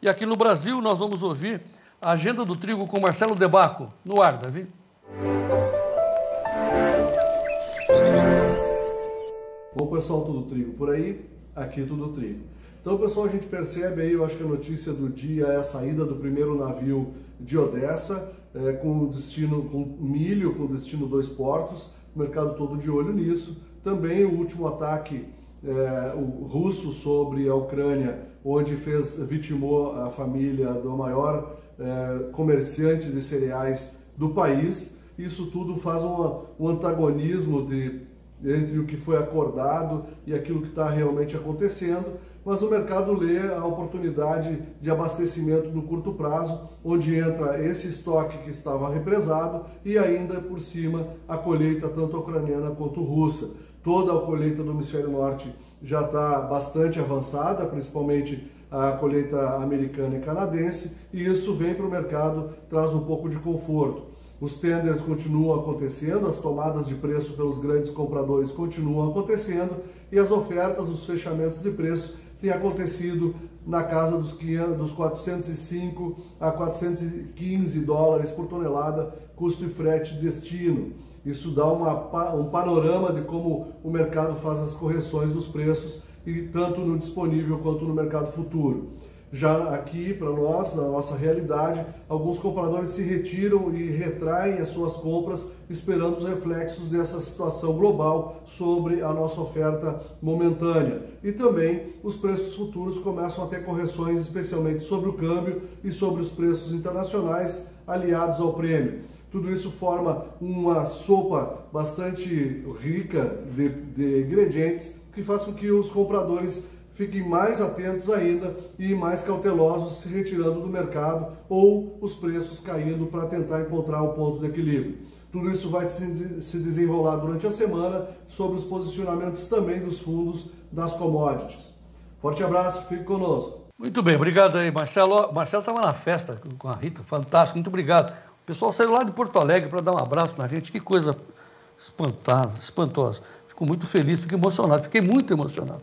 E aqui no Brasil nós vamos ouvir a agenda do trigo com Marcelo Debaco. No ar, Davi. Bom, pessoal, tudo trigo por aí, aqui tudo trigo. Então, pessoal, a gente percebe aí, eu acho que a notícia do dia é a saída do primeiro navio de Odessa, é, com destino com milho, com destino dois portos, o mercado todo de olho nisso. Também o último ataque é, o russo sobre a Ucrânia, onde fez vitimou a família do maior é, comerciante de cereais do país. Isso tudo faz uma, um antagonismo de entre o que foi acordado e aquilo que está realmente acontecendo, mas o mercado lê a oportunidade de abastecimento no curto prazo, onde entra esse estoque que estava represado e ainda por cima a colheita tanto ucraniana quanto russa. Toda a colheita do hemisfério norte já está bastante avançada, principalmente a colheita americana e canadense, e isso vem para o mercado, traz um pouco de conforto. Os tenders continuam acontecendo, as tomadas de preço pelos grandes compradores continuam acontecendo e as ofertas, os fechamentos de preço têm acontecido na casa dos, 500, dos 405 a 415 dólares por tonelada, custo e frete destino. Isso dá uma, um panorama de como o mercado faz as correções dos preços, e tanto no disponível quanto no mercado futuro. Já aqui, para nós, na nossa realidade, alguns compradores se retiram e retraem as suas compras, esperando os reflexos dessa situação global sobre a nossa oferta momentânea. E também os preços futuros começam a ter correções, especialmente sobre o câmbio e sobre os preços internacionais aliados ao prêmio. Tudo isso forma uma sopa bastante rica de, de ingredientes que faz com que os compradores fiquem mais atentos ainda e mais cautelosos se retirando do mercado ou os preços caindo para tentar encontrar o ponto de equilíbrio. Tudo isso vai se desenrolar durante a semana sobre os posicionamentos também dos fundos das commodities. Forte abraço, fique conosco. Muito bem, obrigado aí, Marcelo. Marcelo estava na festa com a Rita, fantástico, muito obrigado. Pessoal saiu lá de Porto Alegre para dar um abraço na gente, que coisa espantosa, espantosa. Fico muito feliz, fico emocionado, fiquei muito emocionado.